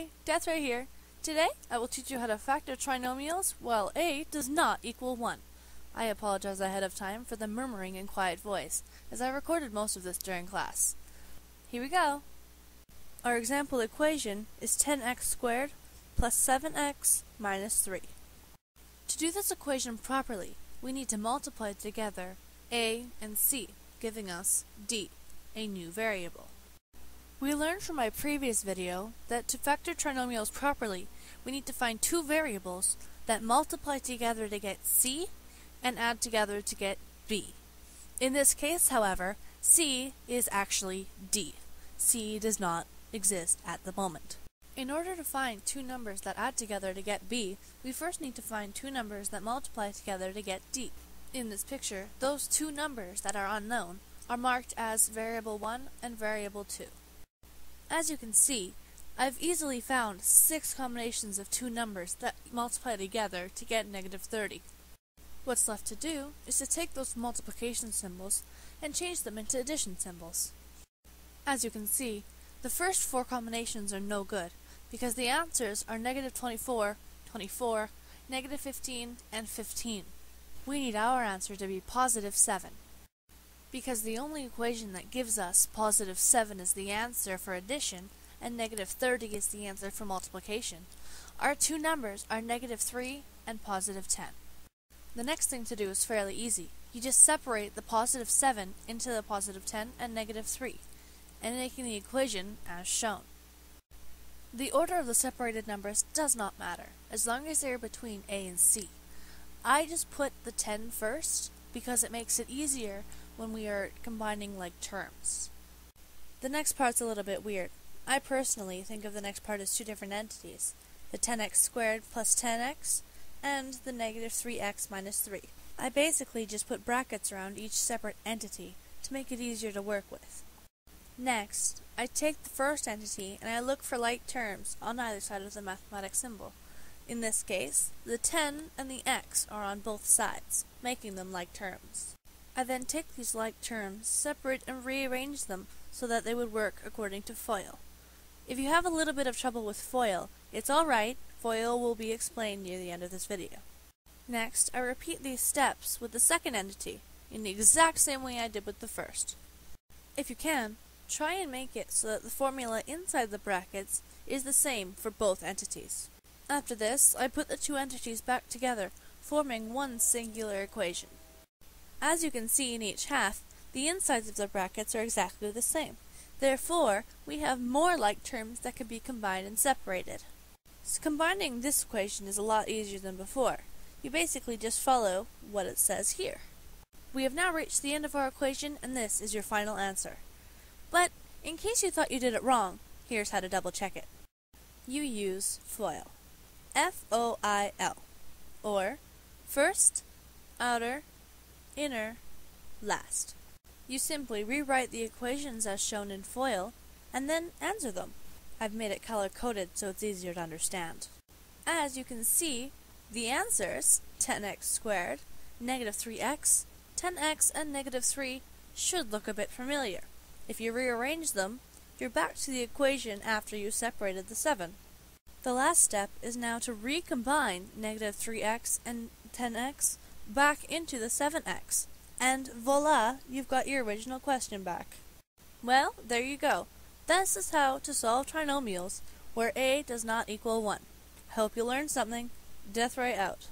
Hey, Deathray here. Today, I will teach you how to factor trinomials while a does not equal 1. I apologize ahead of time for the murmuring and quiet voice, as I recorded most of this during class. Here we go. Our example equation is 10x squared plus 7x minus 3. To do this equation properly, we need to multiply together a and c, giving us d, a new variable. We learned from my previous video that to factor trinomials properly, we need to find two variables that multiply together to get c and add together to get b. In this case, however, c is actually d. c does not exist at the moment. In order to find two numbers that add together to get b, we first need to find two numbers that multiply together to get d. In this picture, those two numbers that are unknown are marked as variable 1 and variable 2. As you can see, I've easily found six combinations of two numbers that multiply together to get negative 30. What's left to do is to take those multiplication symbols and change them into addition symbols. As you can see, the first four combinations are no good, because the answers are negative 24, 24, negative 15, and 15. We need our answer to be positive 7 because the only equation that gives us positive 7 is the answer for addition and negative 30 is the answer for multiplication, our two numbers are negative 3 and positive 10. The next thing to do is fairly easy. You just separate the positive 7 into the positive 10 and negative 3, and making the equation as shown. The order of the separated numbers does not matter, as long as they are between a and c. I just put the 10 first, because it makes it easier when we are combining like terms. The next part's a little bit weird. I personally think of the next part as two different entities, the 10x squared plus 10x, and the negative 3x minus 3. I basically just put brackets around each separate entity to make it easier to work with. Next, I take the first entity and I look for like terms on either side of the mathematic symbol. In this case, the 10 and the x are on both sides, making them like terms. I then take these like terms, separate and rearrange them so that they would work according to FOIL. If you have a little bit of trouble with FOIL, it's alright, FOIL will be explained near the end of this video. Next, I repeat these steps with the second entity, in the exact same way I did with the first. If you can, try and make it so that the formula inside the brackets is the same for both entities. After this, I put the two entities back together, forming one singular equation. As you can see in each half, the insides of the brackets are exactly the same. Therefore, we have more like terms that can be combined and separated. So combining this equation is a lot easier than before. You basically just follow what it says here. We have now reached the end of our equation, and this is your final answer. But, in case you thought you did it wrong, here's how to double check it. You use FOIL. F-O-I-L. Or, first, outer, inner, last. You simply rewrite the equations as shown in FOIL, and then answer them. I've made it color-coded so it's easier to understand. As you can see, the answers, 10x squared, negative 3x, 10x, and negative 3, should look a bit familiar. If you rearrange them, you're back to the equation after you separated the 7. The last step is now to recombine negative 3x and 10x back into the 7x. And voila, you've got your original question back. Well, there you go. This is how to solve trinomials where a does not equal 1. Hope you learned something. Deathray out.